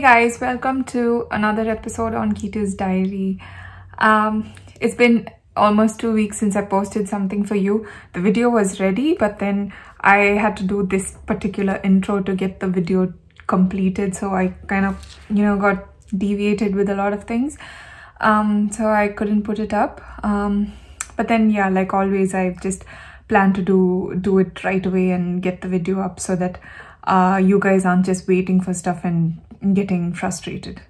guys, welcome to another episode on Keetu's Diary. Um, it's been almost two weeks since I posted something for you. The video was ready, but then I had to do this particular intro to get the video completed. So I kind of, you know, got deviated with a lot of things. Um, so I couldn't put it up. Um, but then, yeah, like always, I've just planned to do, do it right away and get the video up so that uh, you guys aren't just waiting for stuff and getting frustrated.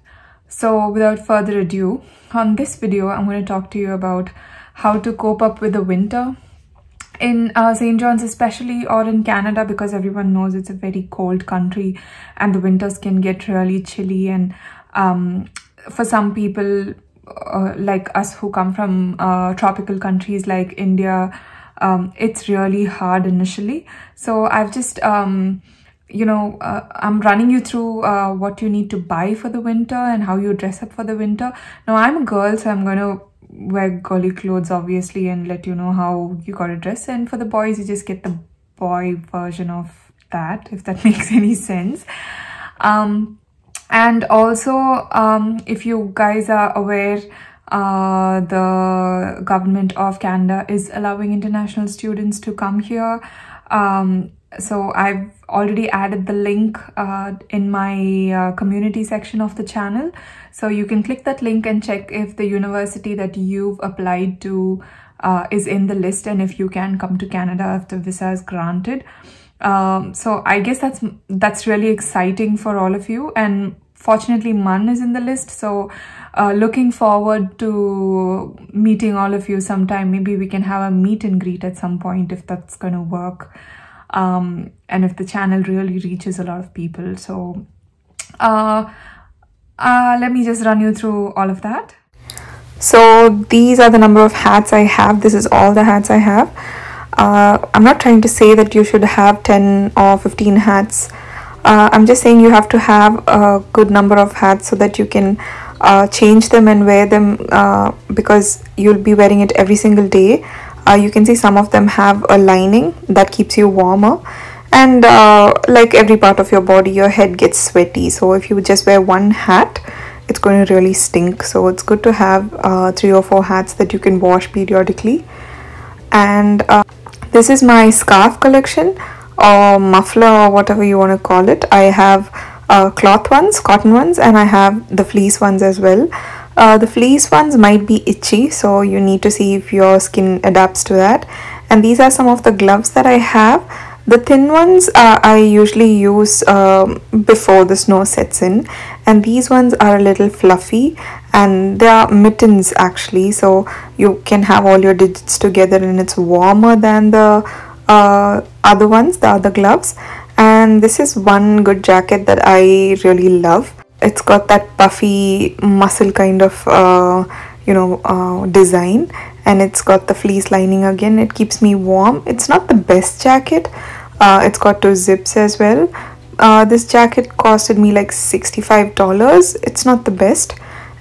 So without further ado, on this video, I'm going to talk to you about how to cope up with the winter in uh, St. John's especially or in Canada because everyone knows it's a very cold country and the winters can get really chilly and um, for some people uh, like us who come from uh, tropical countries like India, um, it's really hard initially. So I've just um, you know, uh, I'm running you through uh, what you need to buy for the winter and how you dress up for the winter. Now, I'm a girl, so I'm going to wear girly clothes, obviously, and let you know how you got to dress. And for the boys, you just get the boy version of that, if that makes any sense. Um, and also, um, if you guys are aware, uh, the government of Canada is allowing international students to come here. Um, so I've already added the link uh, in my uh, community section of the channel. So you can click that link and check if the university that you've applied to uh, is in the list and if you can come to Canada if the visa is granted. Um, so I guess that's that's really exciting for all of you and fortunately MUN is in the list so uh, looking forward to meeting all of you sometime maybe we can have a meet and greet at some point if that's going to work um, and if the channel really reaches a lot of people. So uh, uh, let me just run you through all of that. So these are the number of hats I have. This is all the hats I have. Uh, I'm not trying to say that you should have 10 or 15 hats. Uh, I'm just saying you have to have a good number of hats so that you can uh, change them and wear them uh, because you'll be wearing it every single day uh, you can see some of them have a lining that keeps you warmer. And uh, like every part of your body your head gets sweaty. So if you just wear one hat it's going to really stink. So it's good to have uh, three or four hats that you can wash periodically. And uh, this is my scarf collection or muffler or whatever you want to call it. I have uh, cloth ones cotton ones and i have the fleece ones as well uh, the fleece ones might be itchy so you need to see if your skin adapts to that. And these are some of the gloves that I have. The thin ones uh, I usually use um, before the snow sets in. And these ones are a little fluffy and they are mittens actually. So you can have all your digits together and it's warmer than the uh, other ones the other gloves. And this is one good jacket that I really love it's got that puffy muscle kind of uh, you know uh, design. And it's got the fleece lining again. It keeps me warm. It's not the best jacket. Uh, it's got two zips as well. Uh, this jacket costed me like $65 it's not the best.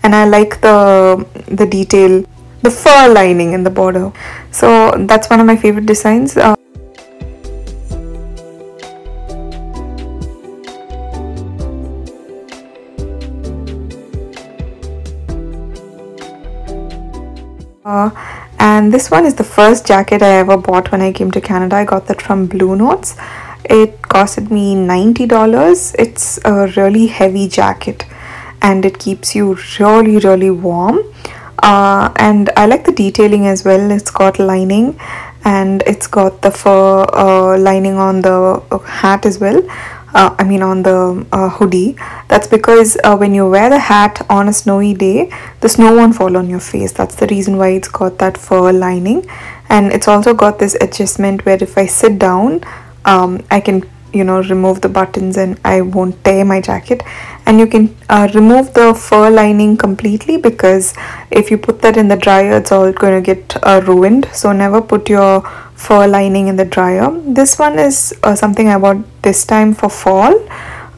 And I like the the detail the fur lining in the border. So that's one of my favorite designs and this one is the first jacket I ever bought when I came to Canada. I got that from Bluenotes. It costed me $90. It's a really heavy jacket and it keeps you really really warm. Uh, and I like the detailing as well. It's got lining and it's got the fur uh, lining on the hat as well uh, I mean on the uh, hoodie that's because uh, when you wear the hat on a snowy day the snow won't fall on your face. That's the reason why it's got that fur lining. And it's also got this adjustment where if I sit down um, I can you know remove the buttons and I won't tear my jacket. And you can uh, remove the fur lining completely because if you put that in the dryer it's all going to get uh, ruined. So never put your fur lining in the dryer. This one is uh, something I bought this time for fall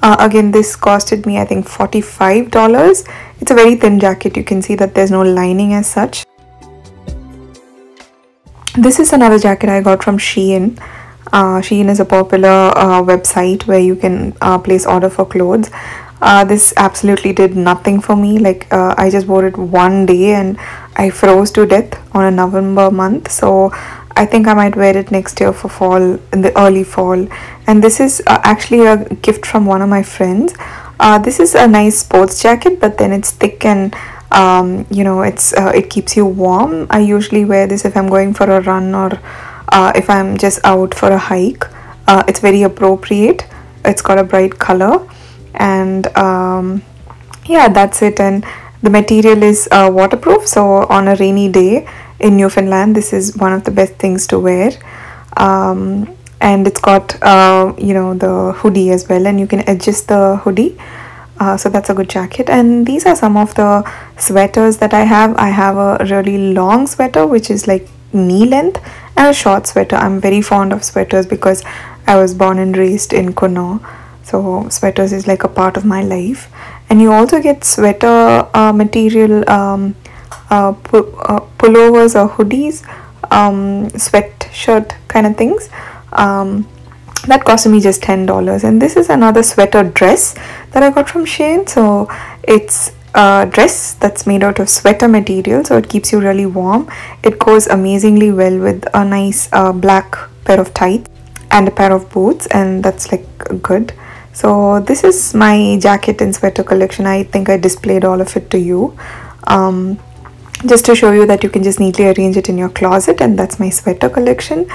uh, again this costed me I think $45 it's a very thin jacket. You can see that there's no lining as such. This is another jacket I got from Shein. Uh, Shein is a popular uh, website where you can uh, place order for clothes. Uh, this absolutely did nothing for me. Like uh, I just wore it one day and I froze to death on a November month. So I think I might wear it next year for fall in the early fall. And this is uh, actually a gift from one of my friends. Uh, this is a nice sports jacket but then it's thick and um, you know it's uh, it keeps you warm. I usually wear this if I'm going for a run or uh, if I'm just out for a hike. Uh, it's very appropriate. It's got a bright color. And um, yeah that's it. And the material is uh, waterproof so on a rainy day in Newfoundland this is one of the best things to wear. Um, and it's got uh, you know the hoodie as well and you can adjust the hoodie. Uh, so that's a good jacket. And these are some of the sweaters that I have. I have a really long sweater which is like knee length and a short sweater. I'm very fond of sweaters because I was born and raised in Coonoor so sweaters is like a part of my life. And you also get sweater uh, material um, uh, uh, pullovers or hoodies um, sweatshirt kind of things. Um, that cost me just $10 and this is another sweater dress that I got from Shein. So it's a dress that's made out of sweater material so it keeps you really warm. It goes amazingly well with a nice uh, black pair of tights and a pair of boots and that's like good. So this is my jacket and sweater collection. I think I displayed all of it to you. Um, just to show you that you can just neatly arrange it in your closet and that's my sweater collection.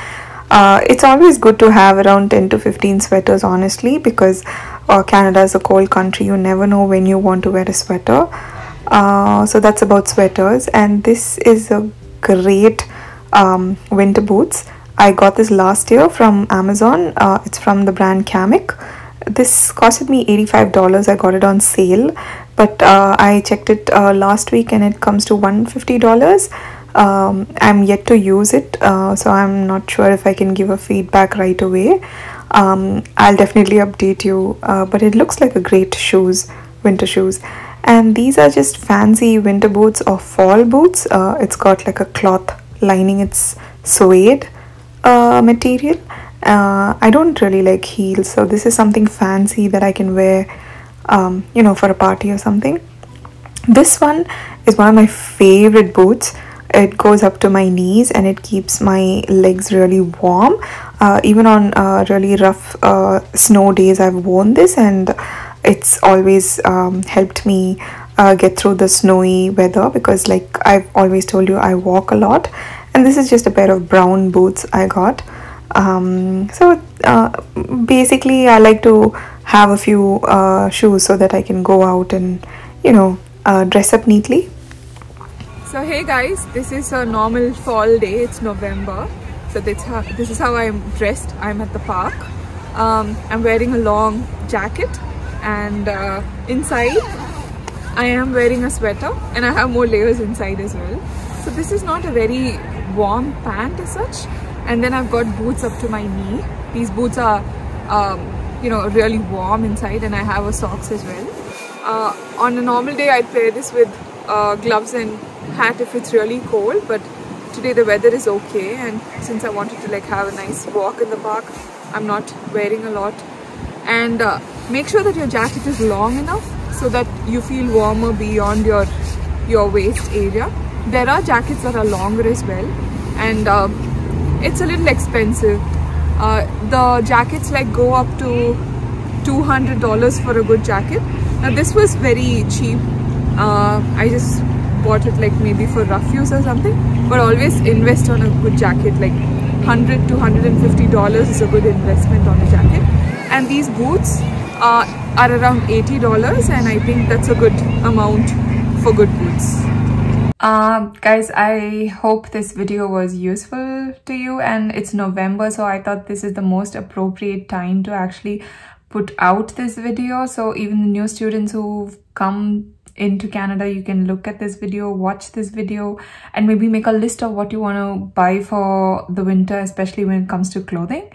Uh, it's always good to have around 10 to 15 sweaters honestly because uh, Canada is a cold country. You never know when you want to wear a sweater. Uh, so that's about sweaters. And this is a great um, winter boots. I got this last year from Amazon. Uh, it's from the brand Kamik this costed me $85 I got it on sale but uh, I checked it uh, last week and it comes to $150 um, I'm yet to use it uh, so I'm not sure if I can give a feedback right away. Um, I'll definitely update you uh, but it looks like a great shoes winter shoes. And these are just fancy winter boots or fall boots. Uh, it's got like a cloth lining. It's suede uh, material uh, I don't really like heels so this is something fancy that I can wear um, you know for a party or something. This one is one of my favorite boots. It goes up to my knees and it keeps my legs really warm. Uh, even on uh, really rough uh, snow days I've worn this and it's always um, helped me uh, get through the snowy weather because like I've always told you I walk a lot. And this is just a pair of brown boots I got um, so uh, basically I like to have a few uh, shoes so that I can go out and you know dress up neatly so hey guys, this is a normal fall day. It's November. So this, this is how I'm dressed. I'm at the park. Um, I'm wearing a long jacket and uh, inside I am wearing a sweater and I have more layers inside as well. So this is not a very warm pant as such. And then I've got boots up to my knee. These boots are, um, you know, really warm inside and I have a socks as well. Uh, on a normal day, I'd pair this with uh, gloves and hat if it's really cold but today the weather is okay and since I wanted to like have a nice walk in the park I'm not wearing a lot and uh, make sure that your jacket is long enough so that you feel warmer beyond your your waist area there are jackets that are longer as well and uh, it's a little expensive. Uh, the jackets like go up to $200 for a good jacket. Now this was very cheap. Uh, I just bought it like maybe for rough use or something. But always invest on a good jacket like 100 to 150 dollars is a good investment on a jacket. And these boots uh, are around 80 dollars and I think that's a good amount for good boots. Um, guys I hope this video was useful to you and it's November so I thought this is the most appropriate time to actually put out this video. So even the new students who've come into Canada, you can look at this video, watch this video, and maybe make a list of what you want to buy for the winter, especially when it comes to clothing.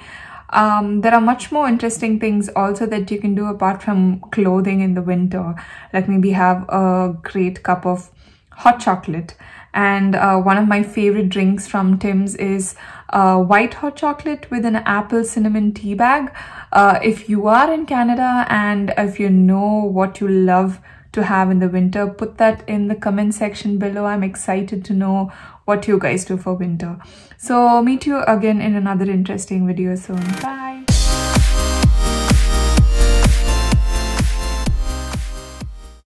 Um, there are much more interesting things also that you can do apart from clothing in the winter, like maybe have a great cup of hot chocolate and uh, one of my favorite drinks from Tim's is uh, white hot chocolate with an apple cinnamon tea bag. Uh, if you are in Canada and if you know what you love to have in the winter, put that in the comment section below. I'm excited to know what you guys do for winter. So meet you again in another interesting video soon. Bye.